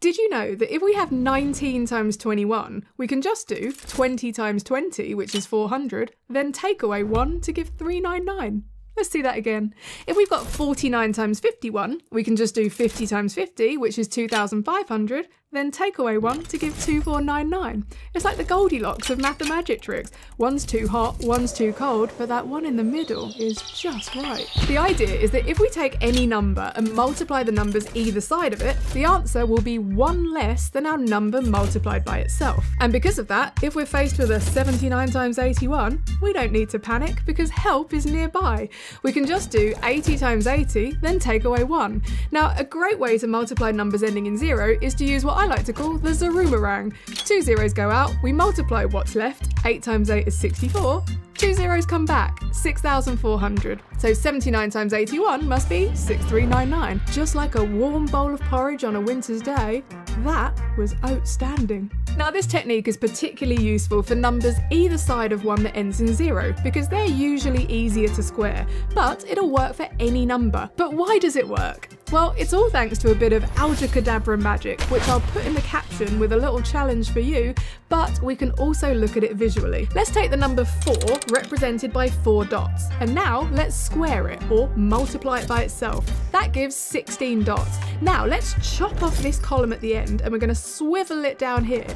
Did you know that if we have 19 times 21, we can just do 20 times 20, which is 400, then take away 1 to give 399? Let's do that again. If we've got 49 times 51, we can just do 50 times 50, which is 2,500, then take away one to give 2499. It's like the Goldilocks of mathemagic tricks. One's too hot, one's too cold, but that one in the middle is just right. The idea is that if we take any number and multiply the numbers either side of it, the answer will be one less than our number multiplied by itself. And because of that, if we're faced with a 79 times 81, we don't need to panic because help is nearby. We can just do 80 times 80, then take away 1. Now, a great way to multiply numbers ending in 0 is to use what I like to call the Zarumarang. Two zeros go out, we multiply what's left, 8 times 8 is 64, Two zeros come back, 6,400. So 79 times 81 must be 6399. Just like a warm bowl of porridge on a winter's day, that was outstanding. Now, this technique is particularly useful for numbers either side of one that ends in zero, because they're usually easier to square, but it'll work for any number. But why does it work? Well, it's all thanks to a bit of algecadabra magic, which I'll put in the caption with a little challenge for you, but we can also look at it visually. Let's take the number 4, represented by 4 dots, and now let's square it, or multiply it by itself. That gives 16 dots. Now let's chop off this column at the end, and we're going to swivel it down here.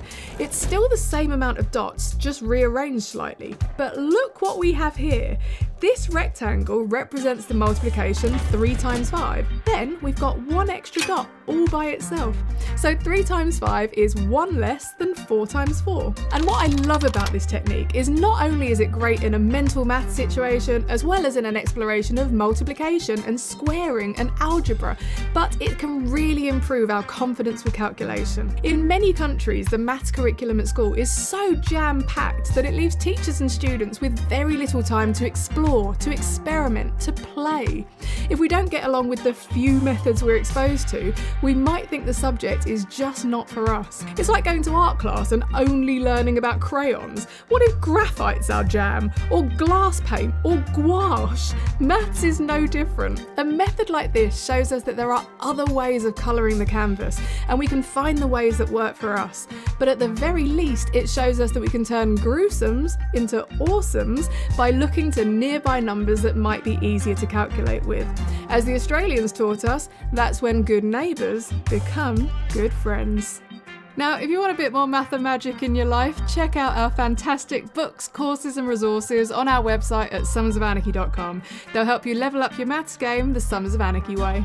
It's still the same amount of dots, just rearranged slightly. But look what we have here. This rectangle represents the multiplication 3 times 5. Then we've got one extra dot all by itself. So 3 times 5 is 1 less than 4 times 4. And what I love about this technique is not only is it great in a mental math situation as well as in an exploration of multiplication and squaring and algebra, but it can really improve our confidence with calculation. In many countries, the maths curriculum at school is so jam packed that it leaves teachers and students with very little time to explore, to experiment, to play. If we don't get along with the few methods we're exposed to, we might think the subject is just not for us. It's like going to art class and only learning about crayons. What if graphite's our jam? Or glass paint? Or gouache? Maths is no different. A method like this shows us that there are other ways of colouring the canvas, and we can find the ways that work for us. But at the very least, it shows us that we can turn gruesomes into awesomes by looking to nearby numbers that might be easier to calculate with. As the Australians taught us, that's when good neighbours become good friends. Now, if you want a bit more math and magic in your life, check out our fantastic books, courses, and resources on our website at sumsofanarchy.com. They'll help you level up your maths game the Sums of Anarchy way.